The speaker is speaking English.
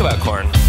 like about corn?